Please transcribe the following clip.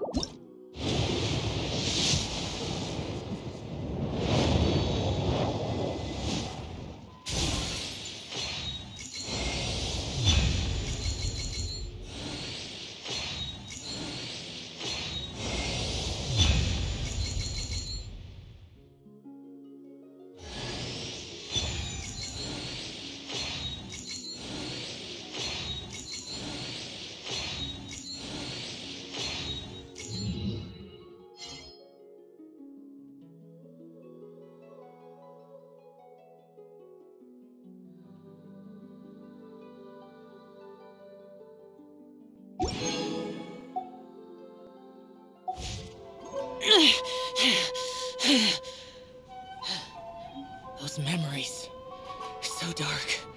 Música Those memories. So dark.